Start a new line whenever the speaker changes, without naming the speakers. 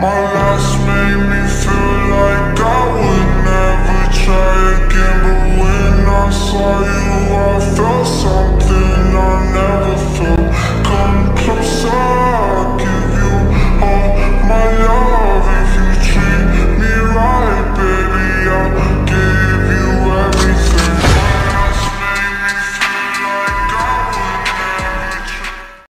my last name.